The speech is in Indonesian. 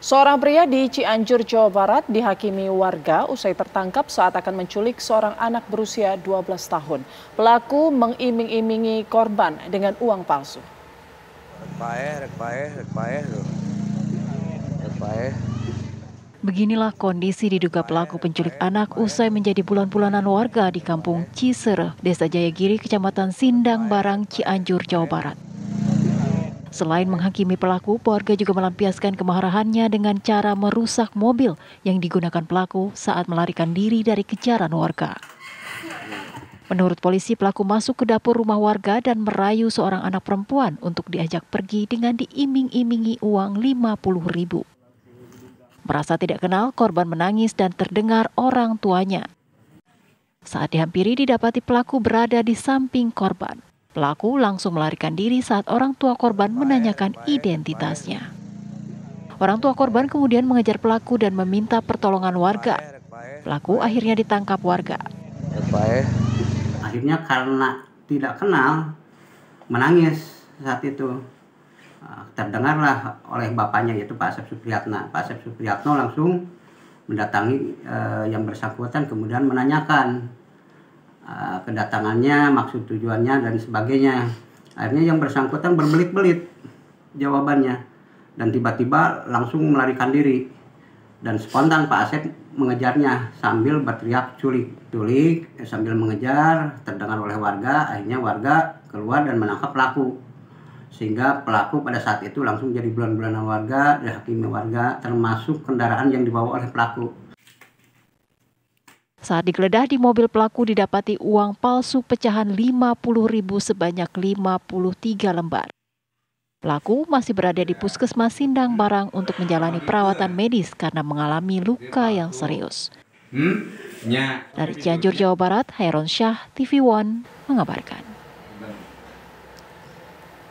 Seorang pria di Cianjur, Jawa Barat dihakimi warga usai tertangkap saat akan menculik seorang anak berusia 12 tahun. Pelaku mengiming-imingi korban dengan uang palsu. Beginilah kondisi diduga pelaku penculik anak usai menjadi bulan-bulanan warga di kampung Cisere, Desa Jayagiri, Kecamatan Sindang Barang, Cianjur, Jawa Barat. Selain menghakimi pelaku, warga juga melampiaskan kemarahannya dengan cara merusak mobil yang digunakan pelaku saat melarikan diri dari kejaran warga. Menurut polisi, pelaku masuk ke dapur rumah warga dan merayu seorang anak perempuan untuk diajak pergi dengan diiming-imingi uang 50 ribu. Merasa tidak kenal, korban menangis dan terdengar orang tuanya. Saat dihampiri, didapati pelaku berada di samping korban. Pelaku langsung melarikan diri saat orang tua korban menanyakan identitasnya. Orang tua korban kemudian mengejar pelaku dan meminta pertolongan warga. Pelaku akhirnya ditangkap warga. Akhirnya karena tidak kenal, menangis saat itu. Terdengarlah oleh bapaknya yaitu Pak Asep Supriyatna. Pak Asep Supriyatno langsung mendatangi eh, yang bersangkutan kemudian menanyakan Eh, kedatangannya, maksud tujuannya dan sebagainya. Akhirnya yang bersangkutan berbelit-belit jawabannya. Dan tiba-tiba langsung melarikan diri. Dan spontan Pak Asep mengejarnya sambil berteriak culik culik eh, sambil mengejar terdengar oleh warga. Akhirnya warga keluar dan menangkap pelaku. Sehingga pelaku pada saat itu langsung jadi bulan-bulanan warga dihakimi warga termasuk kendaraan yang dibawa oleh pelaku saat digeledah di mobil pelaku didapati uang palsu pecahan 50 ribu sebanyak 53 lembar. Pelaku masih berada di puskesmas Sindang Barang untuk menjalani perawatan medis karena mengalami luka yang serius. Hmm? Dari Cianjur, Jawa Barat, Hairon Syah, TV One, mengabarkan.